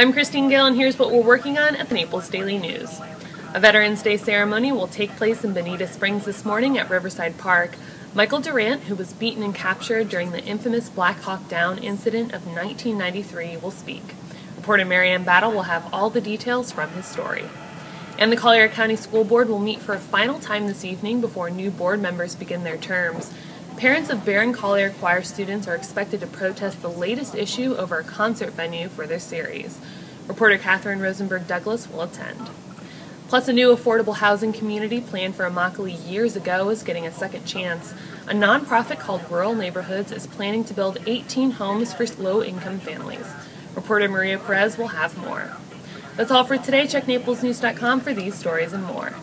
I'm Christine Gill, and here's what we're working on at the Naples Daily News. A Veterans Day ceremony will take place in Bonita Springs this morning at Riverside Park. Michael Durant, who was beaten and captured during the infamous Black Hawk Down incident of 1993, will speak. Reporter Marianne Battle will have all the details from his story. And the Collier County School Board will meet for a final time this evening before new board members begin their terms. Parents of Barron Collier Choir students are expected to protest the latest issue over a concert venue for their series. Reporter Catherine Rosenberg Douglas will attend. Plus, a new affordable housing community planned for Immokalee years ago is getting a second chance. A nonprofit called Rural Neighborhoods is planning to build 18 homes for low income families. Reporter Maria Perez will have more. That's all for today. Check naplesnews.com for these stories and more.